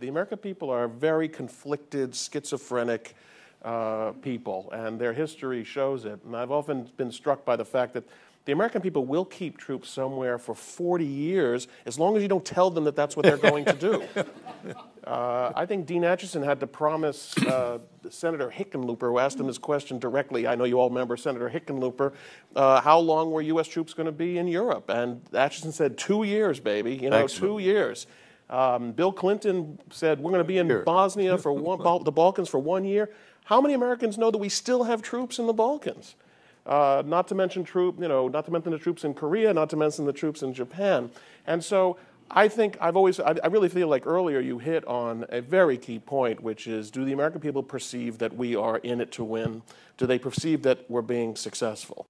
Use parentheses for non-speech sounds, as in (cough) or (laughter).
The American people are very conflicted, schizophrenic uh, people, and their history shows it. And I've often been struck by the fact that the American people will keep troops somewhere for 40 years as long as you don't tell them that that's what they're going to do. (laughs) Uh, I think Dean Acheson had to promise uh, Senator Hickenlooper, who asked him this question directly. I know you all remember Senator Hickenlooper. Uh, how long were U.S. troops going to be in Europe? And Acheson said, two years, baby. You know, Excellent. two years. Um, Bill Clinton said, we're going to be in Here. Bosnia for (laughs) one, the Balkans for one year. How many Americans know that we still have troops in the Balkans? Uh, not to mention troop, you know, not to mention the troops in Korea, not to mention the troops in Japan. And so I think I've always, I, I really feel like earlier you hit on a very key point, which is do the American people perceive that we are in it to win? Do they perceive that we're being successful?